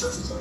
churches are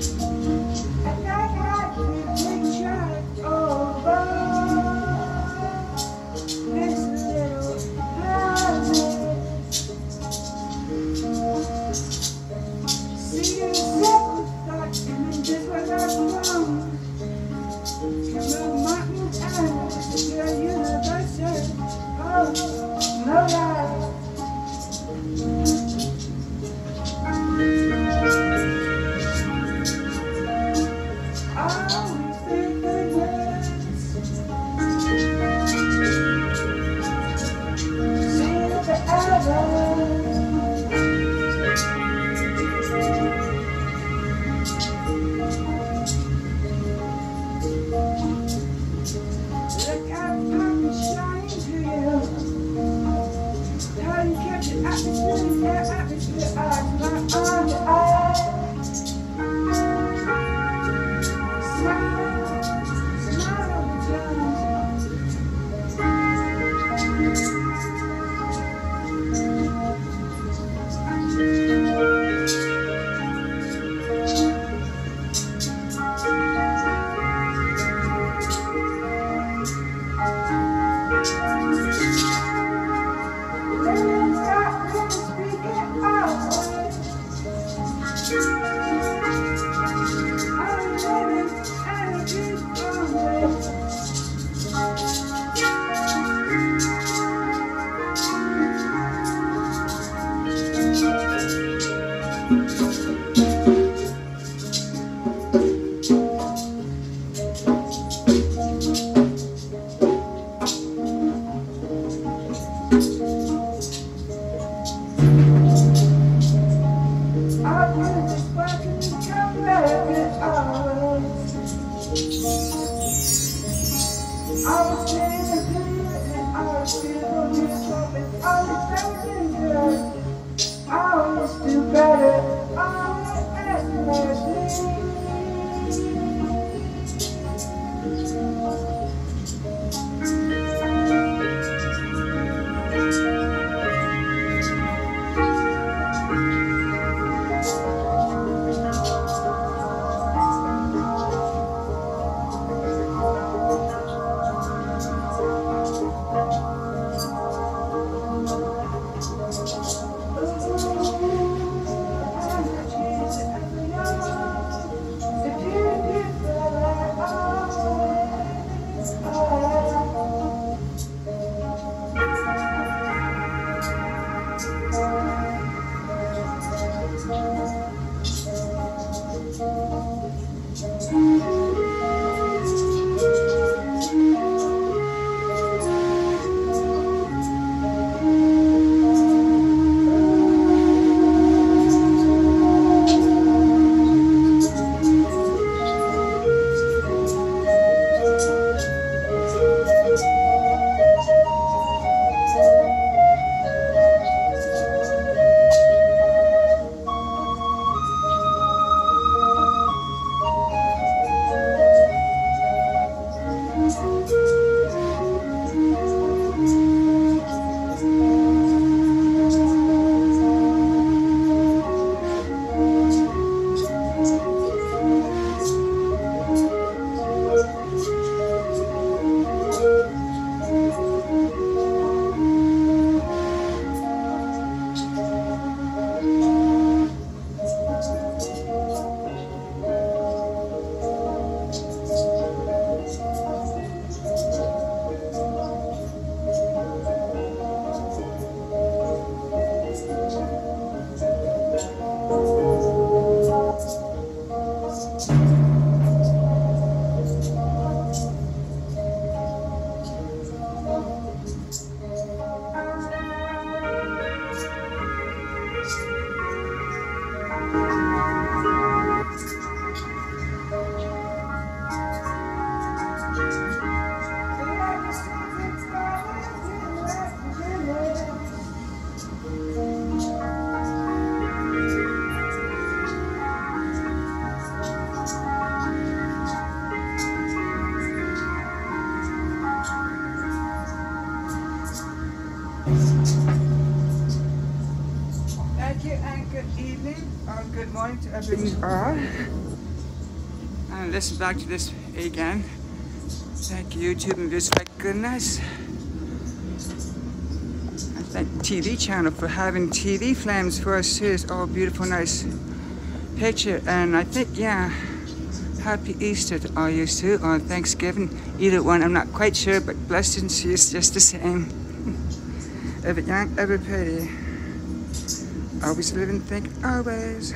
Thank to are. And listen back to this again. Thank you, YouTube and my goodness. And thank TV channel for having TV flames for us. It's all beautiful, nice picture. And I think, yeah, Happy Easter to all you too, or Thanksgiving. Either one, I'm not quite sure, but blessings and she is just the same. Every young, every pretty. Always living, think always.